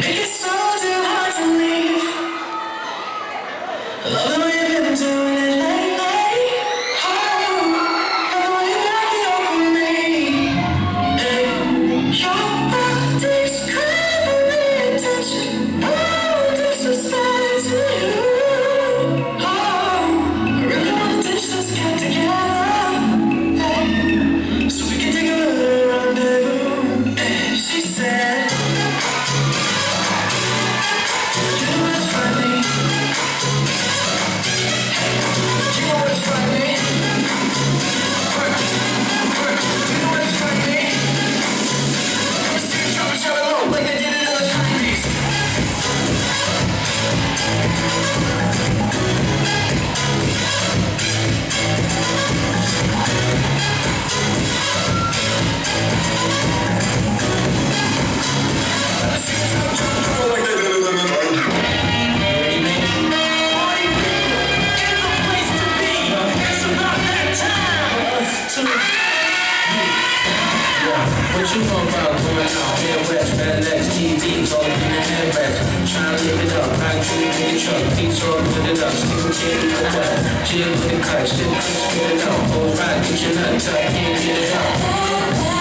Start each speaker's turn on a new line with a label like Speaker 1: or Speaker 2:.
Speaker 1: make it so damn hard to leave. Love the way you've been doing
Speaker 2: What you know about going out Midwest, FedEx, TVs, all up in the headrest Tryna live it up, I treat in the truck Peace all with it up, stick with in the wet Chill with the cut, still quick, spit it out Hold right, get your nut tucked, can't get it out